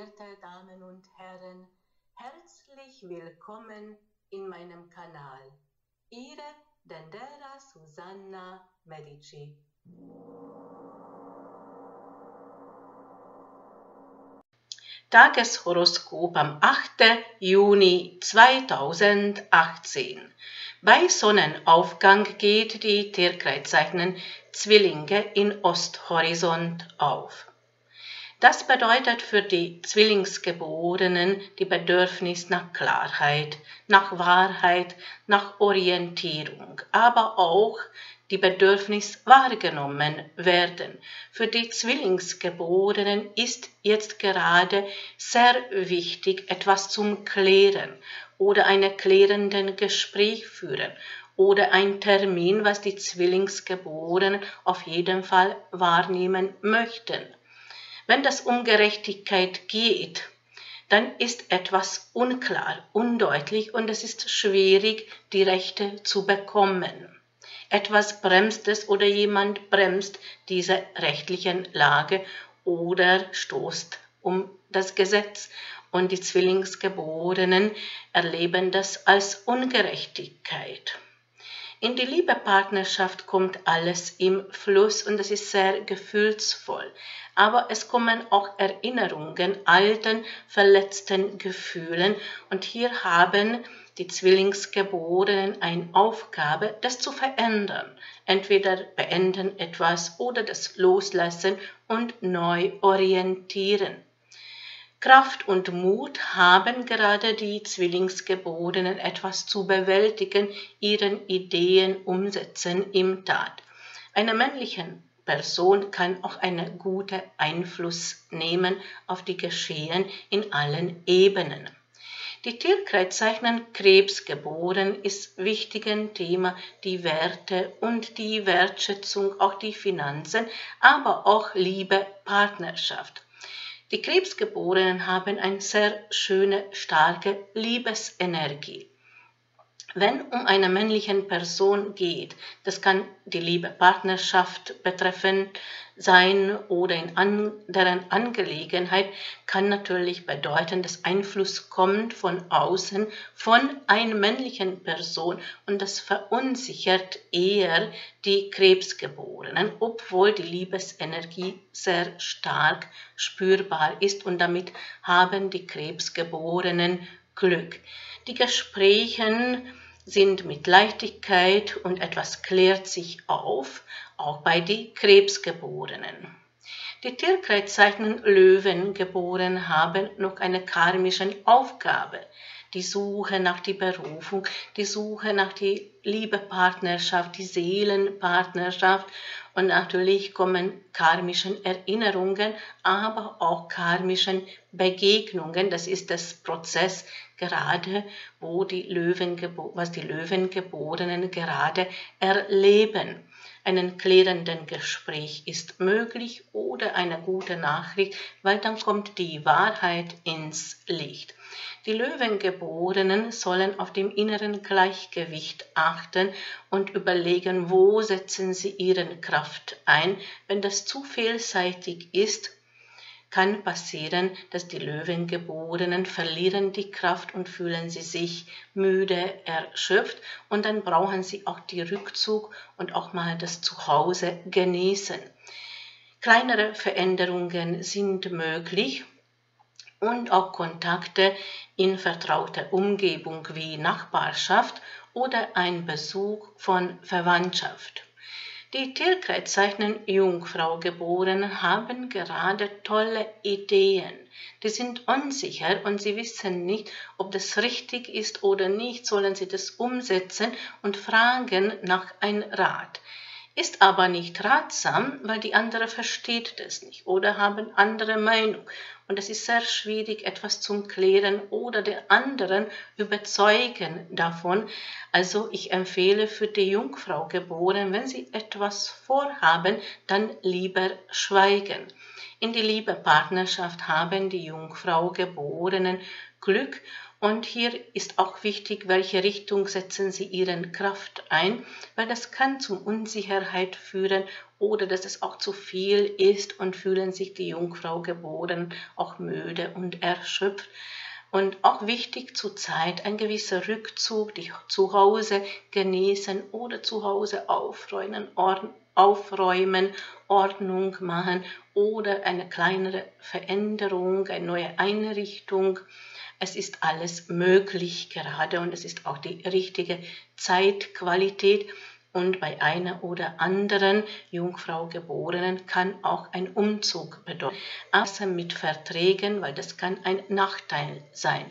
verehrte Damen und Herren, herzlich willkommen in meinem Kanal. Ihre Dendera Susanna Medici. Tageshoroskop am 8. Juni 2018. Bei Sonnenaufgang geht die Tierkreiszeichen Zwillinge in Osthorizont auf. Das bedeutet für die Zwillingsgeborenen die Bedürfnis nach Klarheit, nach Wahrheit, nach Orientierung, aber auch die Bedürfnis wahrgenommen werden. Für die Zwillingsgeborenen ist jetzt gerade sehr wichtig, etwas zum Klären oder ein klärenden Gespräch führen oder ein Termin, was die Zwillingsgeborenen auf jeden Fall wahrnehmen möchten. Wenn das um Gerechtigkeit geht, dann ist etwas unklar, undeutlich und es ist schwierig, die Rechte zu bekommen. Etwas bremst es oder jemand bremst diese rechtlichen Lage oder stoßt um das Gesetz und die Zwillingsgeborenen erleben das als Ungerechtigkeit. In die Liebepartnerschaft kommt alles im Fluss und es ist sehr gefühlsvoll. Aber es kommen auch Erinnerungen, alten, verletzten Gefühlen und hier haben die Zwillingsgeborenen eine Aufgabe, das zu verändern. Entweder beenden etwas oder das loslassen und neu orientieren. Kraft und Mut haben gerade die Zwillingsgeborenen etwas zu bewältigen, ihren Ideen umsetzen im Tat. Einer männlichen Person kann auch einen guten Einfluss nehmen auf die Geschehen in allen Ebenen. Die Tierkreiszeichen Krebsgeboren ist wichtigen Thema die Werte und die Wertschätzung, auch die Finanzen, aber auch Liebe, Partnerschaft. Die Krebsgeborenen haben eine sehr schöne, starke Liebesenergie. Wenn um eine männliche Person geht, das kann die liebe Partnerschaft betreffen sein oder in anderen Angelegenheit, kann natürlich bedeuten, dass Einfluss kommt von außen von einer männlichen Person und das verunsichert eher die Krebsgeborenen, obwohl die Liebesenergie sehr stark spürbar ist und damit haben die Krebsgeborenen Glück. Die Gespräche sind mit Leichtigkeit und etwas klärt sich auf, auch bei den Krebsgeborenen. Die Tierkreiszeichen Löwengeboren haben noch eine karmische Aufgabe, die Suche nach die Berufung, die Suche nach die Liebepartnerschaft, die Seelenpartnerschaft und natürlich kommen karmischen Erinnerungen, aber auch karmischen Begegnungen. Das ist das Prozess gerade, wo die Löwen, was die Löwengeborenen gerade erleben. Einen klärenden Gespräch ist möglich oder eine gute Nachricht, weil dann kommt die Wahrheit ins Licht. Die Löwengeborenen sollen auf dem inneren Gleichgewicht achten und überlegen, wo setzen sie ihre Kraft ein. Wenn das zu vielseitig ist, kann passieren, dass die Löwengeborenen verlieren die Kraft und fühlen sie sich müde, erschöpft und dann brauchen sie auch die Rückzug und auch mal das Zuhause genießen. Kleinere Veränderungen sind möglich und auch Kontakte in vertrauter Umgebung wie Nachbarschaft oder ein Besuch von Verwandtschaft. Die Tierkreiszeichen Jungfrau geboren haben gerade tolle Ideen. Die sind unsicher und sie wissen nicht, ob das richtig ist oder nicht, sollen sie das umsetzen und fragen nach ein Rat. Ist aber nicht ratsam, weil die andere versteht das nicht oder haben andere Meinung und es ist sehr schwierig, etwas zu klären oder den anderen überzeugen davon. Also ich empfehle für die Jungfrau geboren, wenn sie etwas vorhaben, dann lieber schweigen. In die liebe Partnerschaft haben die Jungfrau geborenen Glück und hier ist auch wichtig, welche Richtung setzen Sie Ihren Kraft ein, weil das kann zum Unsicherheit führen oder dass es auch zu viel ist und fühlen sich die Jungfrau geboren auch müde und erschöpft. Und auch wichtig zur Zeit ein gewisser Rückzug, die zu Hause genießen oder zu Hause aufräumen, aufräumen, Ordnung machen oder eine kleinere Veränderung, eine neue Einrichtung. Es ist alles möglich gerade und es ist auch die richtige Zeitqualität. Und bei einer oder anderen Jungfrau Geborenen kann auch ein Umzug bedeuten. Also mit Verträgen, weil das kann ein Nachteil sein.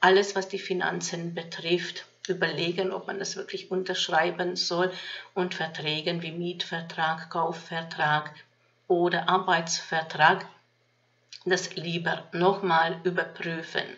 Alles, was die Finanzen betrifft, überlegen, ob man das wirklich unterschreiben soll und Verträgen wie Mietvertrag, Kaufvertrag oder Arbeitsvertrag das lieber nochmal überprüfen.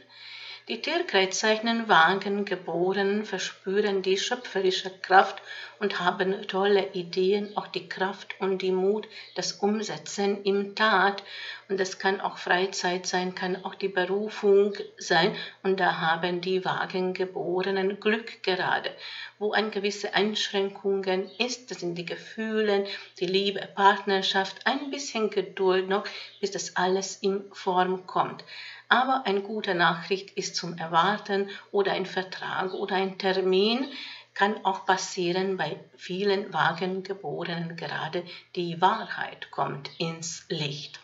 Die Tierkreiszeichen Wagengeborenen verspüren die schöpferische Kraft und haben tolle Ideen, auch die Kraft und die Mut, das Umsetzen im Tat. Und das kann auch Freizeit sein, kann auch die Berufung sein. Und da haben die Wagengeborenen Glück gerade. Wo ein gewisse Einschränkungen ist, das sind die Gefühle, die Liebe, Partnerschaft, ein bisschen Geduld noch, bis das alles in Form kommt. Aber eine gute Nachricht ist zum Erwarten oder ein Vertrag oder ein Termin kann auch passieren bei vielen Wagengeborenen gerade die Wahrheit kommt ins Licht.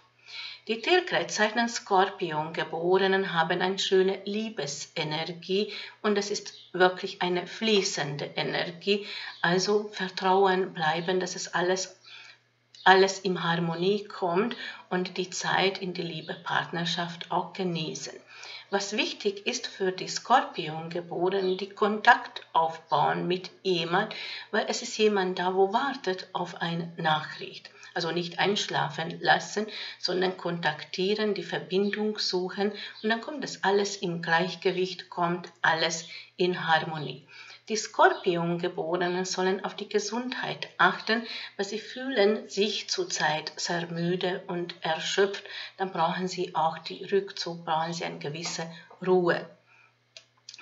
Die Tierkreiszeichen Skorpion Geborenen haben eine schöne Liebesenergie und es ist wirklich eine fließende Energie. Also Vertrauen bleiben, dass es alles alles in Harmonie kommt und die Zeit in die Liebe Partnerschaft auch genießen. Was wichtig ist für die Skorpiongeborenen, die Kontakt aufbauen mit jemand, weil es ist jemand da, wo wartet auf eine Nachricht. Also nicht einschlafen lassen, sondern kontaktieren, die Verbindung suchen und dann kommt das alles im Gleichgewicht, kommt alles in Harmonie. Die Skorpiongeborenen sollen auf die Gesundheit achten, weil sie fühlen sich zurzeit sehr müde und erschöpft. Dann brauchen sie auch die Rückzug, brauchen sie eine gewisse Ruhe.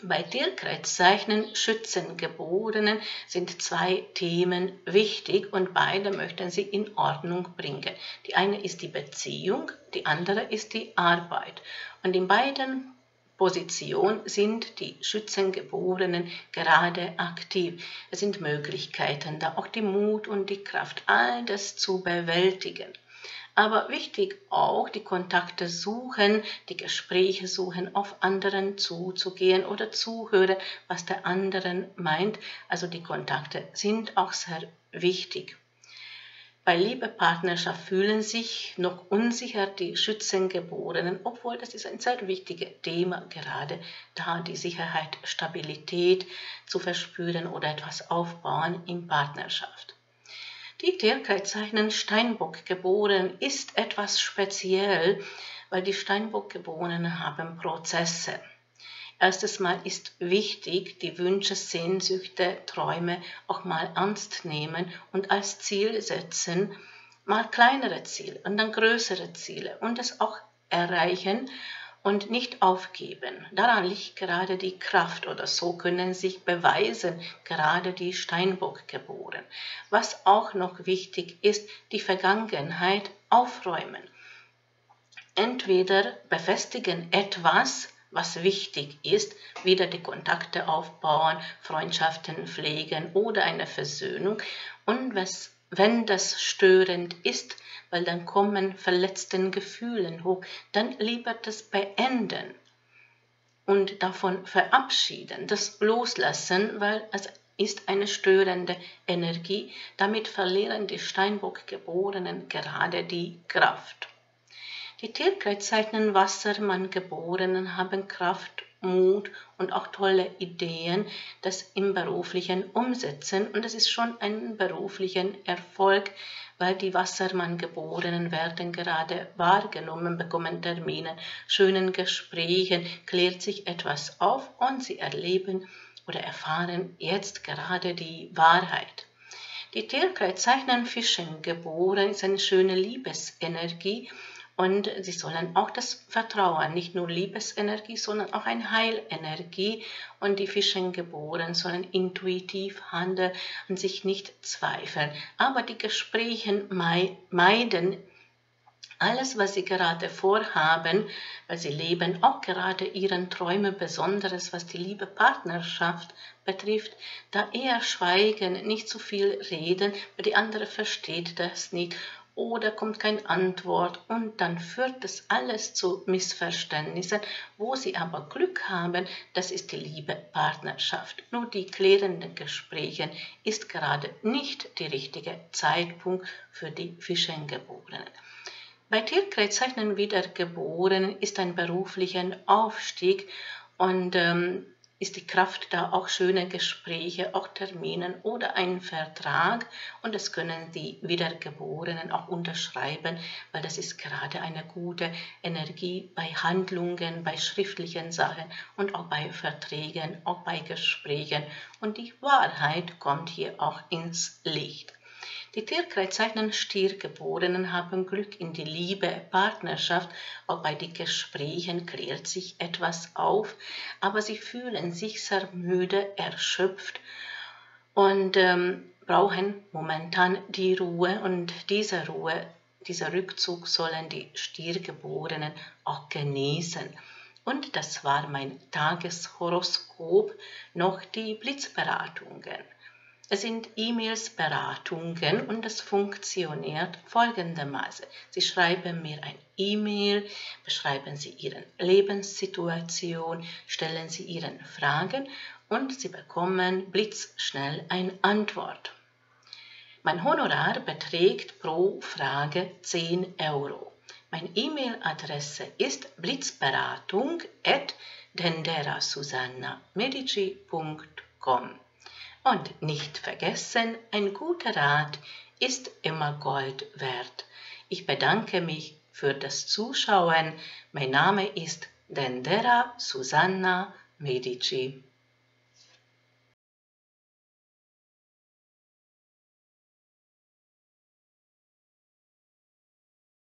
Bei Tierkreiszeichen Schützengeborenen sind zwei Themen wichtig und beide möchten sie in Ordnung bringen. Die eine ist die Beziehung, die andere ist die Arbeit. Und in beiden Position sind die Schützengeborenen gerade aktiv. Es sind Möglichkeiten da, auch die Mut und die Kraft, all das zu bewältigen. Aber wichtig auch, die Kontakte suchen, die Gespräche suchen, auf anderen zuzugehen oder zuhören, was der anderen meint. Also die Kontakte sind auch sehr wichtig. Bei Liebepartnerschaft fühlen sich noch unsicher die Schützengeborenen, obwohl das ist ein sehr wichtiges Thema gerade, da die Sicherheit, Stabilität zu verspüren oder etwas aufbauen in Partnerschaft. Die Tierkreiszeichen Steinbock geboren ist etwas speziell, weil die Steinbock geborenen haben Prozesse. Erstes Mal ist wichtig, die Wünsche, Sehnsüchte, Träume auch mal ernst nehmen und als Ziel setzen, mal kleinere Ziele und dann größere Ziele und es auch erreichen und nicht aufgeben. Daran liegt gerade die Kraft oder so können sich beweisen, gerade die Steinbock geboren. Was auch noch wichtig ist, die Vergangenheit aufräumen. Entweder befestigen etwas, was wichtig ist, wieder die Kontakte aufbauen, Freundschaften pflegen oder eine Versöhnung. Und was, wenn das störend ist, weil dann kommen verletzten Gefühlen hoch, dann lieber das beenden und davon verabschieden, das loslassen, weil es ist eine störende Energie. Damit verlieren die Steinbock-Geborenen gerade die Kraft. Die Tierkreiszeichen Wassermann-Geborenen haben Kraft, Mut und auch tolle Ideen, das im beruflichen umsetzen. Und es ist schon ein beruflichen Erfolg, weil die Wassermann-Geborenen werden gerade wahrgenommen, bekommen Termine, schönen Gesprächen, klärt sich etwas auf und sie erleben oder erfahren jetzt gerade die Wahrheit. Die Tierkreiszeichen Fischen geboren ist eine schöne Liebesenergie Und sie sollen auch das Vertrauen, nicht nur Liebesenergie, sondern auch ein Heilenergie. Und die Fischengeborenen sollen intuitiv handeln und sich nicht zweifeln. Aber die Gespräche meiden alles, was sie gerade vorhaben, weil sie leben auch gerade ihren Träumen Besonderes, was die liebe Partnerschaft betrifft, da eher schweigen, nicht zu viel reden, weil die andere versteht das nicht oder kommt keine Antwort und dann führt das alles zu Missverständnissen, wo sie aber Glück haben, das ist die liebe Partnerschaft. Nur die klärenden Gespräche ist gerade nicht der richtige Zeitpunkt für die Fischengeborenen. Bei Tierkreiszeichen Wiedergeborenen ist ein beruflicher Aufstieg und ähm, ist die Kraft da, auch schöne Gespräche, auch Terminen oder einen Vertrag. Und das können die Wiedergeborenen auch unterschreiben, weil das ist gerade eine gute Energie bei Handlungen, bei schriftlichen Sachen und auch bei Verträgen, auch bei Gesprächen. Und die Wahrheit kommt hier auch ins Licht. Die Tierkreiszeichen Stiergeborenen haben Glück in die Liebe, Partnerschaft, auch bei den Gesprächen klärt sich etwas auf, aber sie fühlen sich sehr müde, erschöpft und ähm, brauchen momentan die Ruhe und diese Ruhe, dieser Rückzug sollen die Stiergeborenen auch genießen. Und das war mein Tageshoroskop, noch die Blitzberatungen. Es sind E-Mails, Beratungen und es funktioniert folgendermaßen. Sie schreiben mir ein E-Mail, beschreiben Sie Ihre Lebenssituation, stellen Sie Ihre Fragen und Sie bekommen blitzschnell eine Antwort. Mein Honorar beträgt pro Frage 10 Euro. Meine E-Mail-Adresse ist blitzberatung at denderasusanna.medici.com. Und nicht vergessen, ein guter Rat ist immer Gold wert. Ich bedanke mich für das Zuschauen. Mein Name ist Dendera Susanna Medici.